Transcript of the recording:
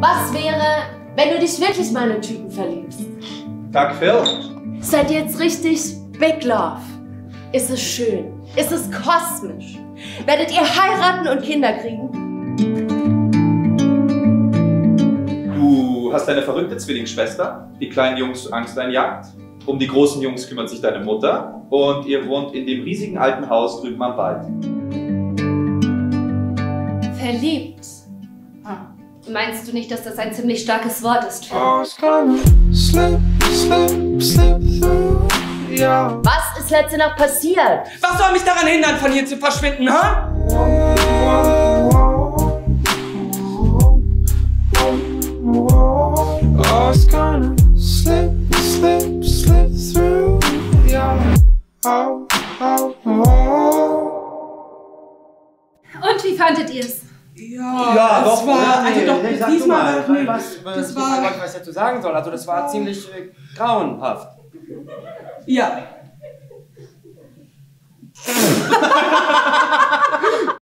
Was wäre, wenn du dich wirklich mal in einen Typen verliebst? Tag Phil. Seid ihr jetzt richtig Big Love? Ist es schön? Ist es kosmisch? Werdet ihr heiraten und Kinder kriegen? Du hast eine verrückte Zwillingsschwester. Die kleinen Jungs Angst einjagt. Um die großen Jungs kümmert sich deine Mutter. Und ihr wohnt in dem riesigen alten Haus drüben am Wald. Verliebt? Hm. Meinst du nicht, dass das ein ziemlich starkes Wort ist? Was gonna slip, slip, slip through. Yeah. Was ist letzte Nacht passiert? Was soll mich daran hindern, von hier zu verschwinden, ha? Und wie fandet ihr es? Ja, das doch, war, also Nee, doch, nee, sag diesmal du mal, nee, was, das war, war, was ich dazu sagen soll. Also das war ziemlich äh, grauenhaft. ja,